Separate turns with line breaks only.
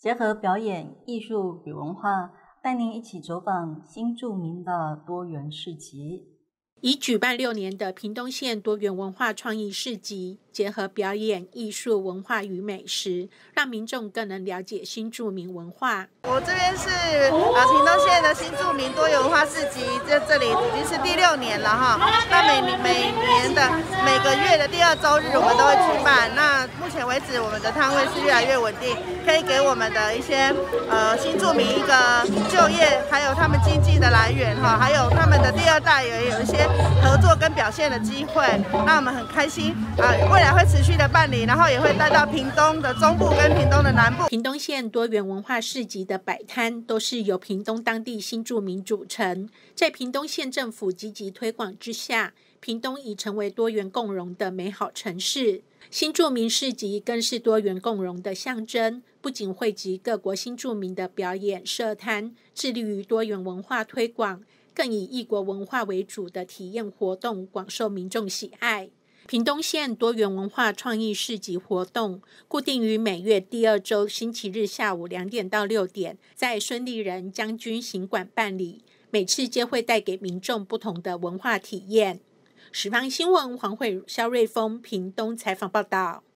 结合表演、艺术与文化，带您一起走访新著名的多元市集。
已举办六年的屏东县多元文化创意市集，结合表演、艺术、文化与美食，让民众更能了解新著名文化。
我这边是呃屏东县的新住民多元文化市集，在这里已经是第六年了哈。那每每年的每个月的第二周日，我们都会举办。那目前为止，我们的摊位是越来越稳定，可以给我们的一些呃新住民一个就业，还有他们经济的来源哈，还有他们的第二代也有一些。合作跟表现的机会，那我们很开心啊！未来会持续的办理，然后也会带到屏东的中部跟屏东的南部。
屏东县多元文化市集的摆摊都是由屏东当地新住民民组成，在屏东县政府积极推广之下，屏东已成为多元共荣的美好城市。新住民市集更是多元共荣的象征，不仅汇集各国新住民的表演设摊，致力于多元文化推广。更以异国文化为主的体验活动广受民众喜爱。屏东县多元文化创意市集活动固定于每月第二周星期日下午两点到六点，在孙立人将军行馆办理。每次皆会带给民众不同的文化体验。十方新闻黄慧肖瑞峰屏东采访报道。